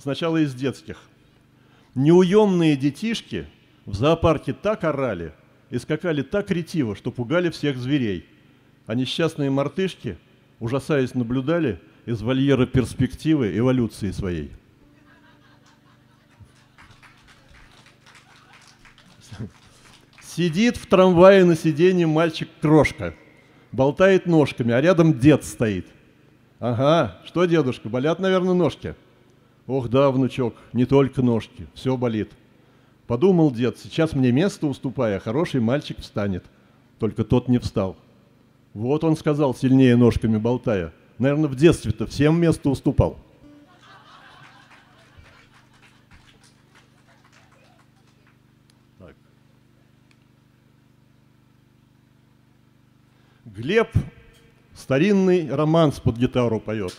сначала из детских. Неуемные детишки в зоопарке так орали и скакали так ретиво, что пугали всех зверей. А несчастные мартышки, ужасаясь, наблюдали из вольера перспективы эволюции своей. Сидит в трамвае на сиденье мальчик-крошка, болтает ножками, а рядом дед стоит. Ага, что, дедушка, болят, наверное, ножки? Ох да, внучок, не только ножки, все болит. Подумал дед, сейчас мне место уступая, хороший мальчик встанет. Только тот не встал. Вот он сказал, сильнее ножками болтая. Наверное, в детстве-то всем место уступал. Глеб старинный романс под гитару поет.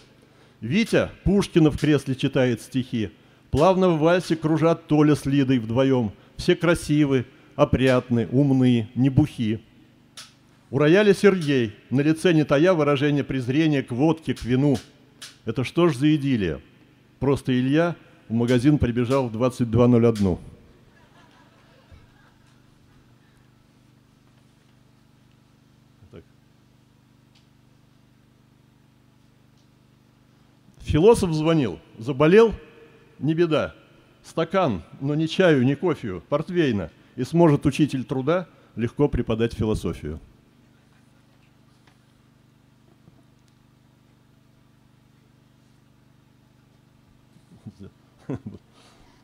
Витя Пушкина в кресле читает стихи. Плавно в вальсе кружат Толя с Лидой вдвоем. Все красивы, опрятны, умны, не бухи. У рояля Сергей, на лице не тая выражение презрения к водке, к вину. Это что ж за идиллия? Просто Илья в магазин прибежал в 22.01. Философ звонил, заболел, не беда. Стакан, но не чаю, не кофею, портвейна. И сможет учитель труда легко преподать философию.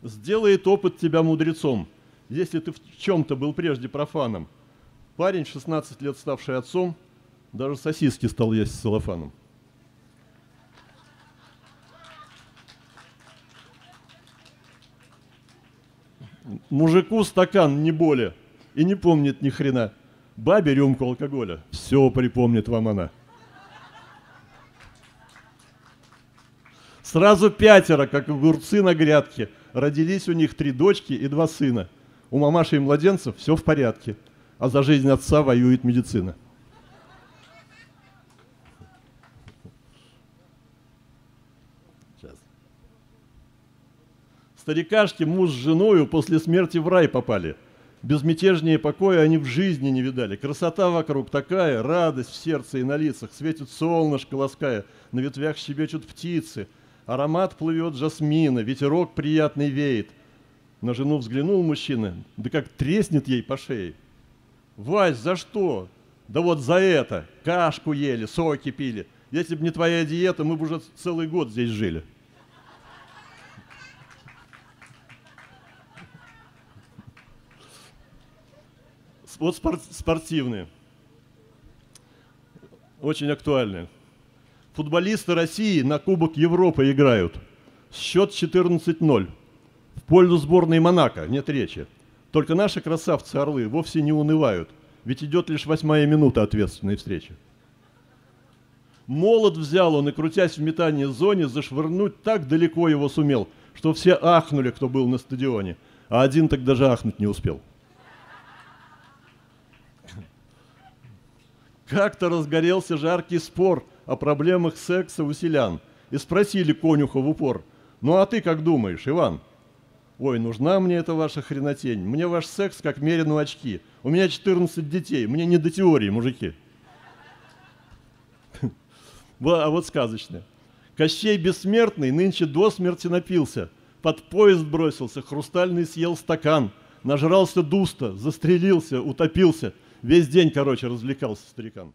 Сделает опыт тебя мудрецом, если ты в чем-то был прежде профаном. Парень, 16 лет ставший отцом, даже сосиски стал есть с целлофаном. Мужику стакан, не более. И не помнит ни хрена. Бабе рюмку алкоголя. Все припомнит вам она. Сразу пятеро, как огурцы на грядке. Родились у них три дочки и два сына. У мамаши и младенцев все в порядке. А за жизнь отца воюет медицина. Старикашки, муж с женою после смерти в рай попали. Безмятежнее покоя они в жизни не видали. Красота вокруг такая, радость в сердце и на лицах. Светит солнышко лаская, на ветвях щебечут птицы. Аромат плывет жасмина, ветерок приятный веет. На жену взглянул мужчина, да как треснет ей по шее. «Вась, за что?» «Да вот за это! Кашку ели, соки пили. Если бы не твоя диета, мы бы уже целый год здесь жили». Вот спортивные. Очень актуальные. Футболисты России на Кубок Европы играют. Счет 14-0. В пользу сборной Монако, нет речи. Только наши красавцы-орлы вовсе не унывают. Ведь идет лишь восьмая минута ответственной встречи. Молот взял он и, крутясь в метании зоне, зашвырнуть так далеко его сумел, что все ахнули, кто был на стадионе, а один так даже ахнуть не успел. Как-то разгорелся жаркий спор о проблемах секса у селян. И спросили конюха в упор, ну а ты как думаешь, Иван? Ой, нужна мне эта ваша хренотень. Мне ваш секс как мерину очки. У меня 14 детей, мне не до теории, мужики. А вот сказочное. Кощей Бессмертный нынче до смерти напился. Под поезд бросился, хрустальный съел стакан. Нажрался дуста, застрелился, утопился – Весь день, короче, развлекался старикан.